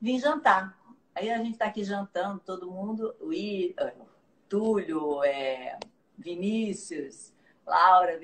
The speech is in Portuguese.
vim jantar. Aí a gente está aqui jantando, todo mundo, o I, Túlio, é, Vinícius, Laura,